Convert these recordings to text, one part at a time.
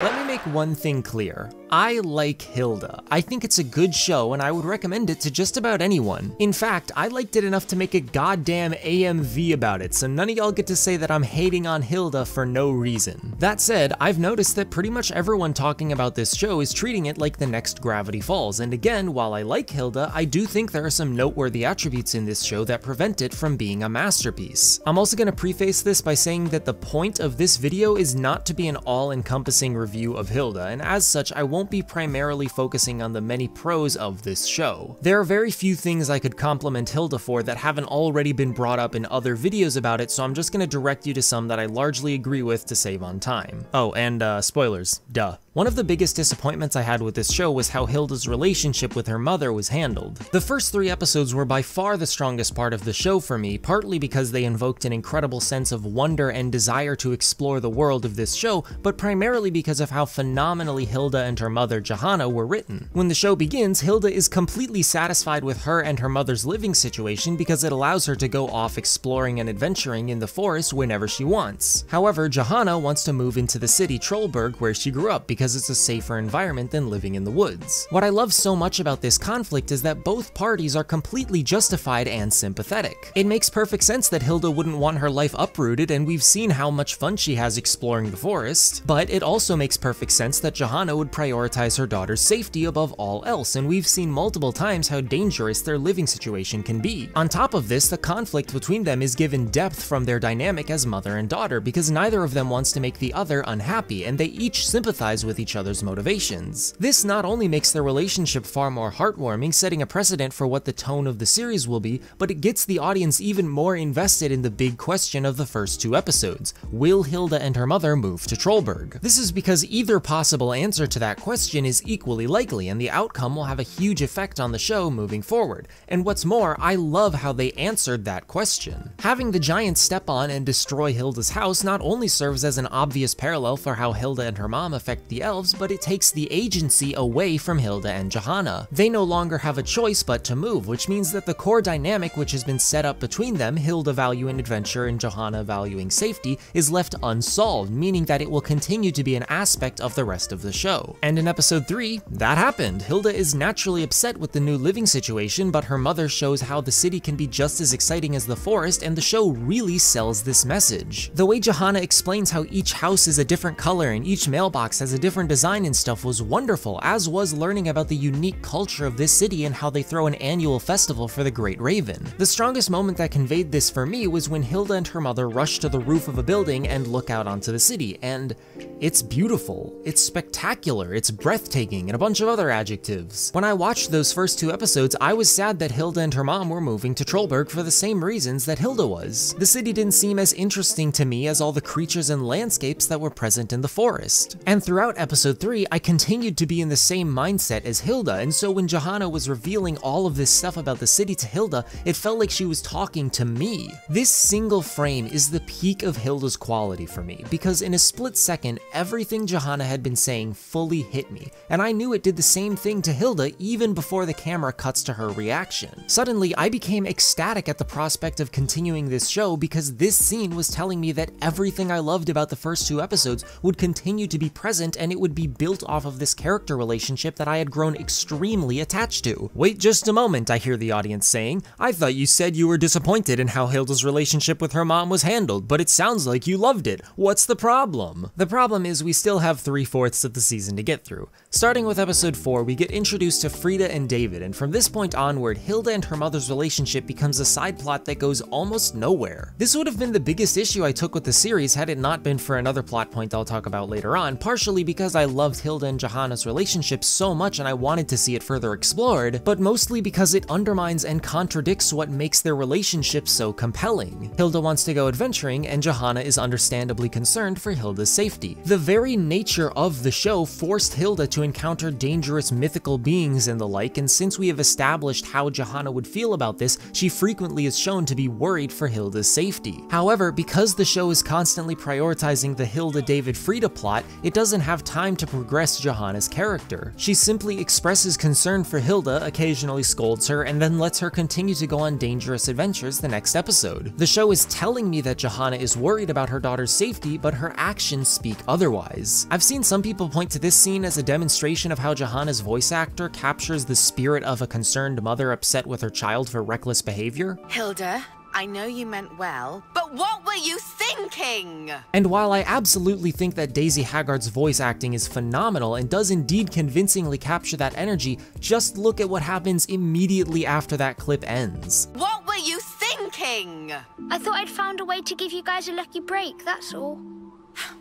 Let me make one thing clear. I like Hilda. I think it's a good show and I would recommend it to just about anyone. In fact, I liked it enough to make a goddamn AMV about it, so none of y'all get to say that I'm hating on Hilda for no reason. That said, I've noticed that pretty much everyone talking about this show is treating it like the next Gravity Falls, and again, while I like Hilda, I do think there are some noteworthy attributes in this show that prevent it from being a masterpiece. I'm also gonna preface this by saying that the point of this video is not to be an all-encompassing review of Hilda, and as such, I won't be primarily focusing on the many pros of this show. There are very few things I could compliment Hilda for that haven't already been brought up in other videos about it, so I'm just gonna direct you to some that I largely agree with to save on time. Oh, and uh, spoilers, duh. One of the biggest disappointments I had with this show was how Hilda's relationship with her mother was handled. The first three episodes were by far the strongest part of the show for me, partly because they invoked an incredible sense of wonder and desire to explore the world of this show, but primarily because of how phenomenally Hilda and her mother Johanna were written. When the show begins, Hilda is completely satisfied with her and her mother's living situation because it allows her to go off exploring and adventuring in the forest whenever she wants. However, Johanna wants to move into the city Trollberg where she grew up because it's a safer environment than living in the woods. What I love so much about this conflict is that both parties are completely justified and sympathetic. It makes perfect sense that Hilda wouldn't want her life uprooted and we've seen how much fun she has exploring the forest, but it also makes perfect sense that Johanna would prioritize her daughter's safety above all else and we've seen multiple times how dangerous their living situation can be. On top of this, the conflict between them is given depth from their dynamic as mother and daughter because neither of them wants to make the other unhappy and they each sympathize with each other's motivations. This not only makes their relationship far more heartwarming, setting a precedent for what the tone of the series will be, but it gets the audience even more invested in the big question of the first two episodes. Will Hilda and her mother move to Trollberg? This is because either possible answer to that question is equally likely and the outcome will have a huge effect on the show moving forward. And what's more, I love how they answered that question. Having the giants step on and destroy Hilda's house not only serves as an obvious parallel for how Hilda and her mom affect the elves, but it takes the agency away from Hilda and Johanna. They no longer have a choice but to move, which means that the core dynamic which has been set up between them, Hilda valuing adventure and Johanna valuing safety, is left unsolved, meaning that it will continue to be an aspect of the rest of the show. And in episode 3, that happened. Hilda is naturally upset with the new living situation, but her mother shows how the city can be just as exciting as the forest, and the show really sells this message. The way Johanna explains how each house is a different color and each mailbox has a different design and stuff was wonderful, as was learning about the unique culture of this city and how they throw an annual festival for the Great Raven. The strongest moment that conveyed this for me was when Hilda and her mother rush to the roof of a building and look out onto the city, and it's beautiful, it's spectacular, it's breathtaking, and a bunch of other adjectives. When I watched those first two episodes, I was sad that Hilda and her mom were moving to Trollberg for the same reasons that Hilda was. The city didn't seem as interesting to me as all the creatures and landscapes that were present in the forest. And throughout episode 3, I continued to be in the same mindset as Hilda, and so when Johanna was revealing all of this stuff about the city to Hilda, it felt like she was talking to me. This single frame is the peak of Hilda's quality for me, because in a split second, everything Johanna had been saying fully hit me, and I knew it did the same thing to Hilda even before the camera cuts to her reaction. Suddenly, I became ecstatic at the prospect of continuing this show because this scene was telling me that everything I loved about the first two episodes would continue to be present and it would be built off of this character relationship that I had grown extremely attached to. Wait just a moment, I hear the audience saying. I thought you said you were disappointed in how Hilda's relationship with her mom was handled, but it sounds like you loved it. What's the problem? The problem is we still have three fourths of the season to get through. Starting with episode 4, we get introduced to Frida and David, and from this point onward, Hilda and her mother's relationship becomes a side plot that goes almost nowhere. This would have been the biggest issue I took with the series had it not been for another plot point I'll talk about later on, partially because I loved Hilda and Johanna's relationship so much and I wanted to see it further explored, but mostly because it undermines and contradicts what makes their relationship so compelling. Hilda wants to go adventuring, and Johanna is understandably concerned for Hilda's safety. The very nature of the show forced Hilda to encounter dangerous mythical beings and the like, and since we have established how Johanna would feel about this, she frequently is shown to be worried for Hilda's safety. However, because the show is constantly prioritizing the Hilda David Frida plot, it doesn't have time to progress Johanna's character. She simply expresses concern for Hilda, occasionally scolds her, and then lets her continue to go on dangerous adventures the next episode. The show is telling me that Johanna is worried about her daughter's safety, but her actions speak otherwise. I've seen some people point to this scene as a demonstration of how Johanna's voice actor captures the spirit of a concerned mother upset with her child for reckless behavior. Hilda, I know you meant well, but what were you thinking? And while I absolutely think that Daisy Haggard's voice acting is phenomenal and does indeed convincingly capture that energy, just look at what happens immediately after that clip ends. What were you thinking? I thought I'd found a way to give you guys a lucky break, that's all.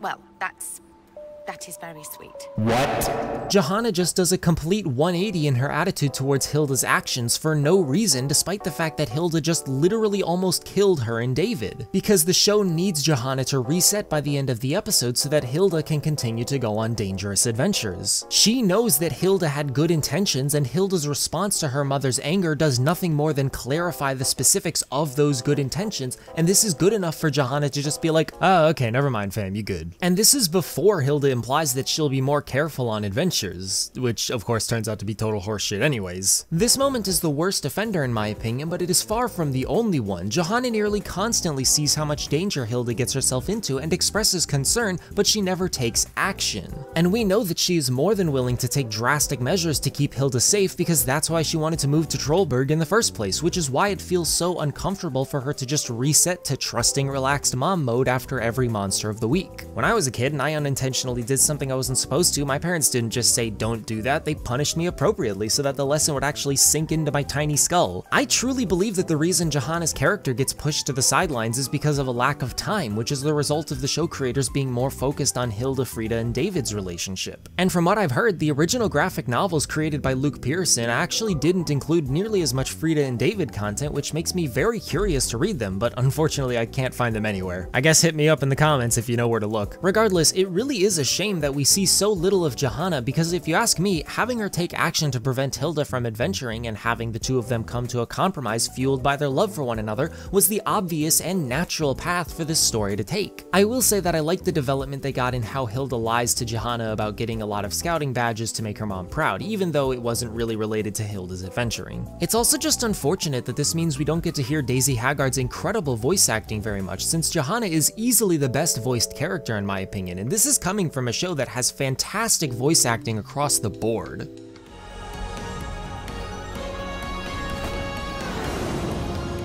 Well, that's that is very sweet. What? Johanna just does a complete 180 in her attitude towards Hilda's actions for no reason, despite the fact that Hilda just literally almost killed her and David. Because the show needs Johanna to reset by the end of the episode so that Hilda can continue to go on dangerous adventures. She knows that Hilda had good intentions, and Hilda's response to her mother's anger does nothing more than clarify the specifics of those good intentions, and this is good enough for Johanna to just be like, oh, okay, never mind, fam, you good. And this is before Hilda implies that she'll be more careful on adventures, which of course turns out to be total horseshit anyways. This moment is the worst offender in my opinion, but it is far from the only one. Johanna nearly constantly sees how much danger Hilda gets herself into and expresses concern, but she never takes action. And we know that she is more than willing to take drastic measures to keep Hilda safe because that's why she wanted to move to Trollberg in the first place, which is why it feels so uncomfortable for her to just reset to trusting relaxed mom mode after every monster of the week. When I was a kid and I unintentionally did something I wasn't supposed to, my parents didn't just say don't do that, they punished me appropriately so that the lesson would actually sink into my tiny skull. I truly believe that the reason Johanna's character gets pushed to the sidelines is because of a lack of time, which is the result of the show creators being more focused on Hilda, Frida, and David's relationship. And from what I've heard, the original graphic novels created by Luke Pearson actually didn't include nearly as much Frida and David content, which makes me very curious to read them, but unfortunately I can't find them anywhere. I guess hit me up in the comments if you know where to look. Regardless, it really is a shame that we see so little of Johanna because if you ask me, having her take action to prevent Hilda from adventuring and having the two of them come to a compromise fueled by their love for one another was the obvious and natural path for this story to take. I will say that I like the development they got in how Hilda lies to Johanna about getting a lot of scouting badges to make her mom proud, even though it wasn't really related to Hilda's adventuring. It's also just unfortunate that this means we don't get to hear Daisy Haggard's incredible voice acting very much, since Johanna is easily the best voiced character in my opinion, and this is coming from a show that has fantastic voice acting across the board.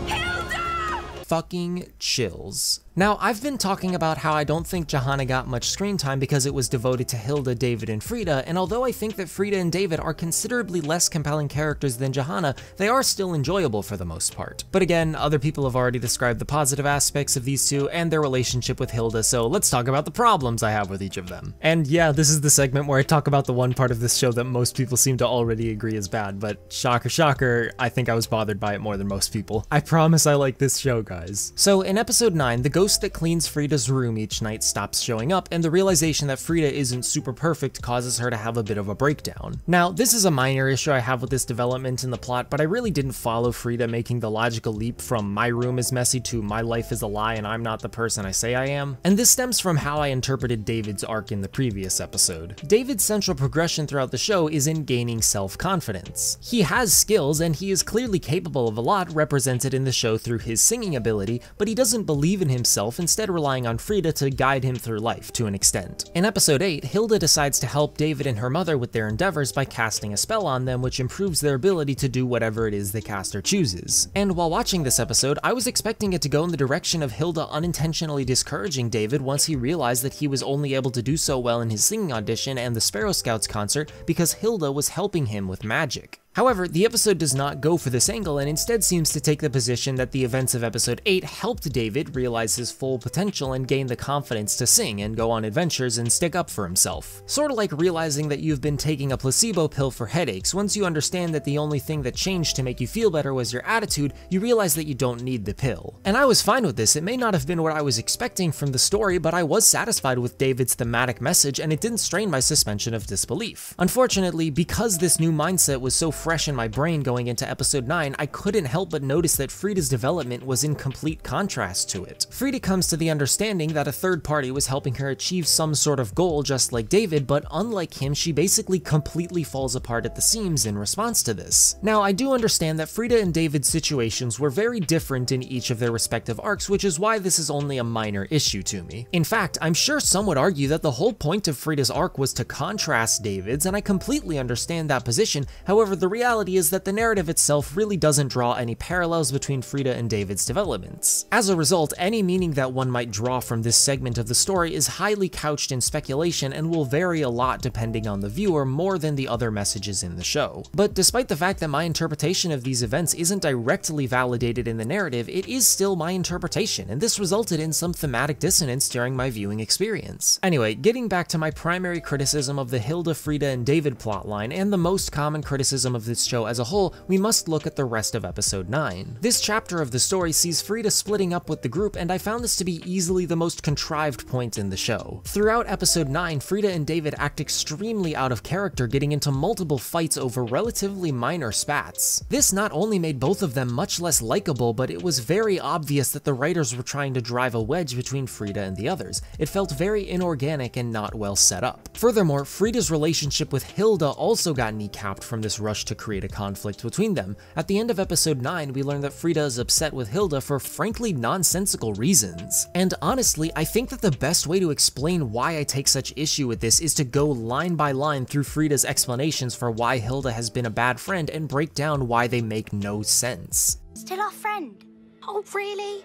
Hilda! Fucking chills. Now, I've been talking about how I don't think Johanna got much screen time because it was devoted to Hilda, David, and Frida, and although I think that Frida and David are considerably less compelling characters than Johanna, they are still enjoyable for the most part. But again, other people have already described the positive aspects of these two and their relationship with Hilda, so let's talk about the problems I have with each of them. And yeah, this is the segment where I talk about the one part of this show that most people seem to already agree is bad, but shocker shocker, I think I was bothered by it more than most people. I promise I like this show, guys. So in episode 9, the ghost that cleans Frida's room each night stops showing up, and the realization that Frida isn't super perfect causes her to have a bit of a breakdown. Now, this is a minor issue I have with this development in the plot, but I really didn't follow Frida making the logical leap from my room is messy to my life is a lie and I'm not the person I say I am. And this stems from how I interpreted David's arc in the previous episode. David's central progression throughout the show is in gaining self-confidence. He has skills and he is clearly capable of a lot represented in the show through his singing ability, but he doesn't believe in himself and instead relying on Frida to guide him through life to an extent. In episode 8, Hilda decides to help David and her mother with their endeavors by casting a spell on them which improves their ability to do whatever it is the caster chooses. And while watching this episode, I was expecting it to go in the direction of Hilda unintentionally discouraging David once he realized that he was only able to do so well in his singing audition and the Sparrow Scouts concert because Hilda was helping him with magic. However, the episode does not go for this angle and instead seems to take the position that the events of episode 8 helped David realize his full potential and gain the confidence to sing and go on adventures and stick up for himself. Sort of like realizing that you've been taking a placebo pill for headaches. Once you understand that the only thing that changed to make you feel better was your attitude, you realize that you don't need the pill. And I was fine with this. It may not have been what I was expecting from the story, but I was satisfied with David's thematic message and it didn't strain my suspension of disbelief. Unfortunately, because this new mindset was so fresh in my brain going into episode 9, I couldn't help but notice that Frida's development was in complete contrast to it. Frida comes to the understanding that a third party was helping her achieve some sort of goal just like David, but unlike him, she basically completely falls apart at the seams in response to this. Now, I do understand that Frida and David's situations were very different in each of their respective arcs, which is why this is only a minor issue to me. In fact, I'm sure some would argue that the whole point of Frida's arc was to contrast David's, and I completely understand that position, however, the reality is that the narrative itself really doesn't draw any parallels between Frida and David's developments. As a result, any meaning that one might draw from this segment of the story is highly couched in speculation and will vary a lot depending on the viewer more than the other messages in the show. But despite the fact that my interpretation of these events isn't directly validated in the narrative, it is still my interpretation, and this resulted in some thematic dissonance during my viewing experience. Anyway, getting back to my primary criticism of the Hilda, Frida, and David plotline, and the most common criticism of this show as a whole, we must look at the rest of episode 9. This chapter of the story sees Frida splitting up with the group, and I found this to be easily the most contrived point in the show. Throughout episode 9, Frida and David act extremely out of character, getting into multiple fights over relatively minor spats. This not only made both of them much less likable, but it was very obvious that the writers were trying to drive a wedge between Frida and the others. It felt very inorganic and not well set up. Furthermore, Frida's relationship with Hilda also got kneecapped from this rush to create a conflict between them. At the end of episode 9, we learn that Frida is upset with Hilda for frankly nonsensical reasons. And honestly, I think that the best way to explain why I take such issue with this is to go line by line through Frida's explanations for why Hilda has been a bad friend and break down why they make no sense. Still our friend. Oh, really?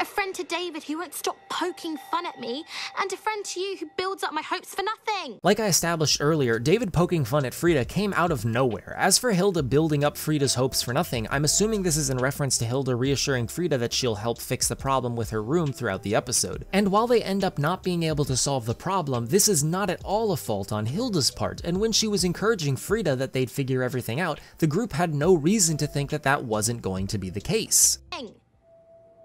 A friend to David who won't stop poking fun at me, and a friend to you who builds up my hopes for nothing. Like I established earlier, David poking fun at Frida came out of nowhere. As for Hilda building up Frida's hopes for nothing, I'm assuming this is in reference to Hilda reassuring Frida that she'll help fix the problem with her room throughout the episode. And while they end up not being able to solve the problem, this is not at all a fault on Hilda's part, and when she was encouraging Frida that they'd figure everything out, the group had no reason to think that that wasn't going to be the case.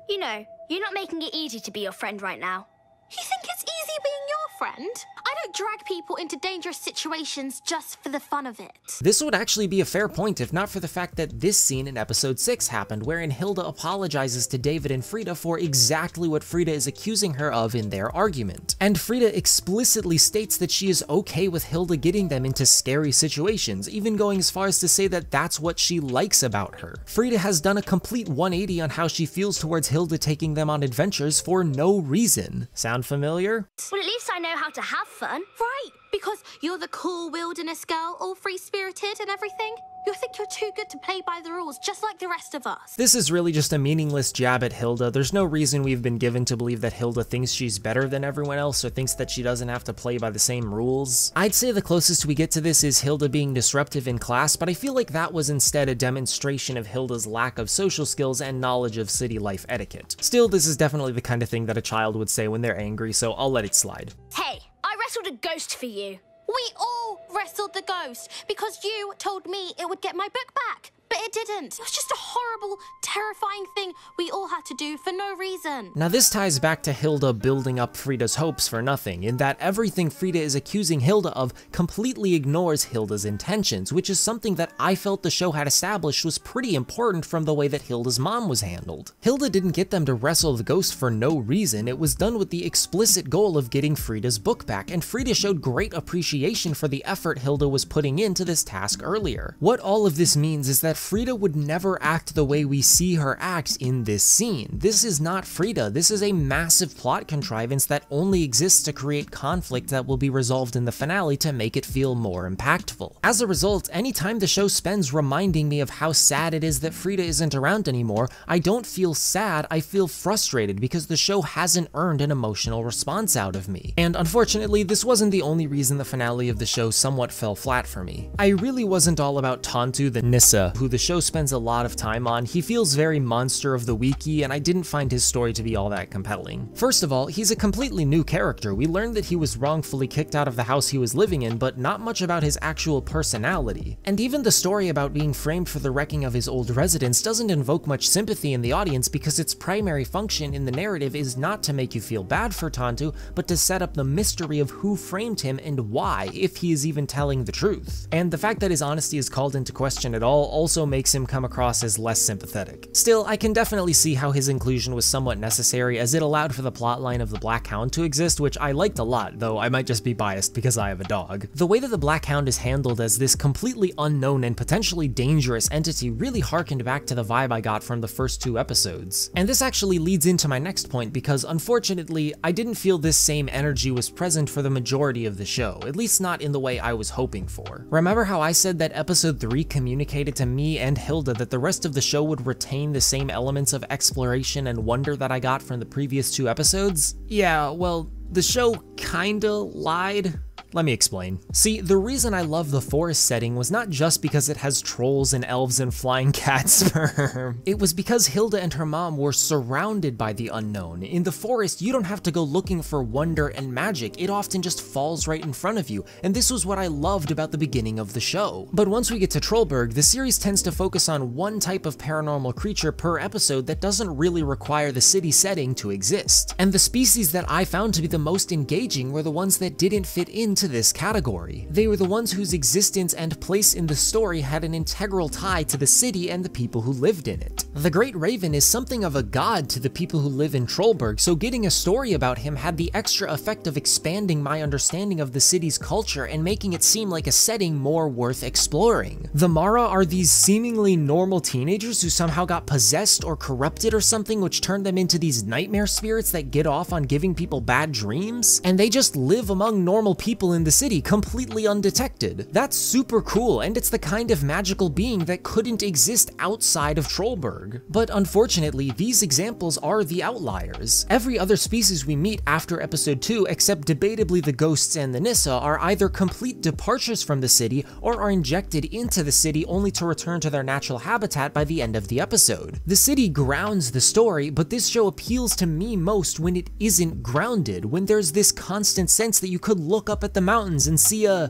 You know, you're not making it easy to be your friend right now. You think it's easy being your friend? I don't drag people into dangerous situations just for the fun of it. This would actually be a fair point if not for the fact that this scene in episode 6 happened wherein Hilda apologizes to David and Frida for exactly what Frida is accusing her of in their argument. And Frida explicitly states that she is okay with Hilda getting them into scary situations, even going as far as to say that that's what she likes about her. Frida has done a complete 180 on how she feels towards Hilda taking them on adventures for no reason. Sound familiar? Well, at least I know how to have fun. Right, because you're the cool wilderness girl, all free spirited and everything. You think you're too good to play by the rules, just like the rest of us. This is really just a meaningless jab at Hilda. There's no reason we've been given to believe that Hilda thinks she's better than everyone else or thinks that she doesn't have to play by the same rules. I'd say the closest we get to this is Hilda being disruptive in class, but I feel like that was instead a demonstration of Hilda's lack of social skills and knowledge of city life etiquette. Still, this is definitely the kind of thing that a child would say when they're angry, so I'll let it slide. Hey, I wrestled a ghost for you. We all wrestled the ghost because you told me it would get my book back. But it didn't. It was just a horrible, terrifying thing we all had to do for no reason. Now this ties back to Hilda building up Frida's hopes for nothing, in that everything Frida is accusing Hilda of completely ignores Hilda's intentions, which is something that I felt the show had established was pretty important from the way that Hilda's mom was handled. Hilda didn't get them to wrestle the ghost for no reason, it was done with the explicit goal of getting Frida's book back, and Frida showed great appreciation for the effort Hilda was putting into this task earlier. What all of this means is that Frida would never act the way we see her act in this scene. This is not Frida, this is a massive plot contrivance that only exists to create conflict that will be resolved in the finale to make it feel more impactful. As a result, anytime the show spends reminding me of how sad it is that Frida isn't around anymore, I don't feel sad, I feel frustrated because the show hasn't earned an emotional response out of me. And unfortunately, this wasn't the only reason the finale of the show somewhat fell flat for me. I really wasn't all about Tontu the Nisse, who the show spends a lot of time on, he feels very monster of the weeky, and I didn't find his story to be all that compelling. First of all, he's a completely new character. We learned that he was wrongfully kicked out of the house he was living in, but not much about his actual personality. And even the story about being framed for the wrecking of his old residence doesn't invoke much sympathy in the audience because its primary function in the narrative is not to make you feel bad for Tontu, but to set up the mystery of who framed him and why, if he is even telling the truth. And the fact that his honesty is called into question at all also makes him come across as less sympathetic. Still, I can definitely see how his inclusion was somewhat necessary as it allowed for the plotline of the Black Hound to exist, which I liked a lot, though I might just be biased because I have a dog. The way that the Black Hound is handled as this completely unknown and potentially dangerous entity really harkened back to the vibe I got from the first two episodes. And this actually leads into my next point because unfortunately, I didn't feel this same energy was present for the majority of the show, at least not in the way I was hoping for. Remember how I said that episode 3 communicated to me and Hilda that the rest of the show would retain the same elements of exploration and wonder that I got from the previous two episodes? Yeah, well, the show kinda lied. Let me explain. See, the reason I love the forest setting was not just because it has trolls and elves and flying cat sperm. It was because Hilda and her mom were surrounded by the unknown. In the forest, you don't have to go looking for wonder and magic, it often just falls right in front of you, and this was what I loved about the beginning of the show. But once we get to Trollberg, the series tends to focus on one type of paranormal creature per episode that doesn't really require the city setting to exist. And the species that I found to be the most engaging were the ones that didn't fit into this category. They were the ones whose existence and place in the story had an integral tie to the city and the people who lived in it. The Great Raven is something of a god to the people who live in Trollberg, so getting a story about him had the extra effect of expanding my understanding of the city's culture and making it seem like a setting more worth exploring. The Mara are these seemingly normal teenagers who somehow got possessed or corrupted or something which turned them into these nightmare spirits that get off on giving people bad dreams, and they just live among normal people in the city completely undetected. That's super cool, and it's the kind of magical being that couldn't exist outside of Trollberg. But unfortunately, these examples are the outliers. Every other species we meet after episode 2, except debatably the ghosts and the Nisse, are either complete departures from the city or are injected into the city only to return to their natural habitat by the end of the episode. The city grounds the story, but this show appeals to me most when it isn't grounded, when there's this constant sense that you could look up at the mountains and see a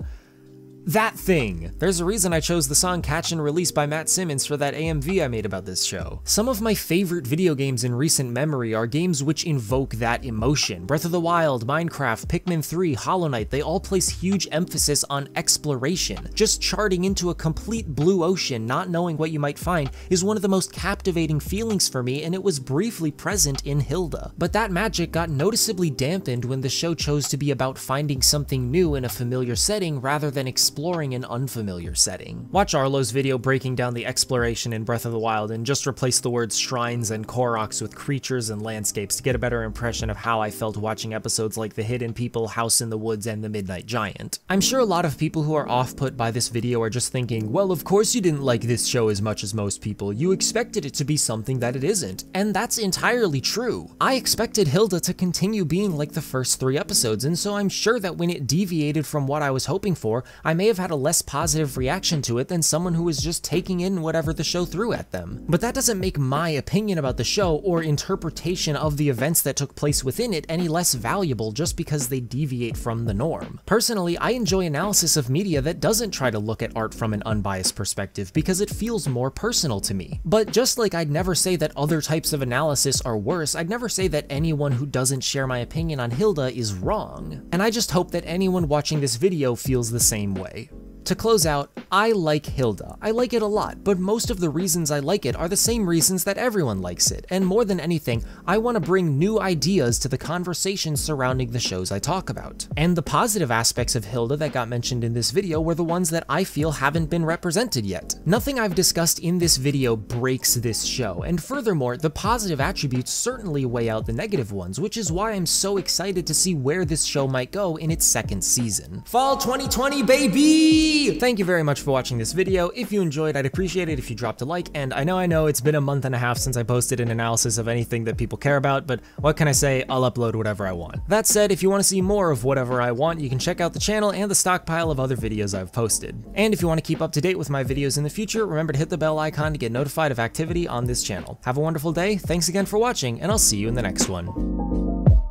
that thing. There's a reason I chose the song Catch and Release by Matt Simons for that AMV I made about this show. Some of my favorite video games in recent memory are games which invoke that emotion. Breath of the Wild, Minecraft, Pikmin 3, Hollow Knight, they all place huge emphasis on exploration. Just charting into a complete blue ocean, not knowing what you might find, is one of the most captivating feelings for me, and it was briefly present in Hilda. But that magic got noticeably dampened when the show chose to be about finding something new in a familiar setting rather than exploring exploring an unfamiliar setting. Watch Arlo's video breaking down the exploration in Breath of the Wild and just replace the words shrines and Koroks with creatures and landscapes to get a better impression of how I felt watching episodes like The Hidden People, House in the Woods, and The Midnight Giant. I'm sure a lot of people who are off-put by this video are just thinking, well, of course you didn't like this show as much as most people, you expected it to be something that it isn't. And that's entirely true. I expected Hilda to continue being like the first three episodes, and so I'm sure that when it deviated from what I was hoping for, I may have had a less positive reaction to it than someone who was just taking in whatever the show threw at them. But that doesn't make my opinion about the show or interpretation of the events that took place within it any less valuable just because they deviate from the norm. Personally, I enjoy analysis of media that doesn't try to look at art from an unbiased perspective because it feels more personal to me. But just like I'd never say that other types of analysis are worse, I'd never say that anyone who doesn't share my opinion on Hilda is wrong. And I just hope that anyone watching this video feels the same way way. To close out, I like Hilda. I like it a lot, but most of the reasons I like it are the same reasons that everyone likes it, and more than anything, I want to bring new ideas to the conversation surrounding the shows I talk about. And the positive aspects of Hilda that got mentioned in this video were the ones that I feel haven't been represented yet. Nothing I've discussed in this video breaks this show, and furthermore, the positive attributes certainly weigh out the negative ones, which is why I'm so excited to see where this show might go in its second season. Fall 2020, baby! Thank you very much for watching this video. If you enjoyed, I'd appreciate it if you dropped a like, and I know I know it's been a month and a half since I posted an analysis of anything that people care about, but what can I say, I'll upload whatever I want. That said, if you want to see more of whatever I want, you can check out the channel and the stockpile of other videos I've posted. And if you want to keep up to date with my videos in the future, remember to hit the bell icon to get notified of activity on this channel. Have a wonderful day, thanks again for watching, and I'll see you in the next one.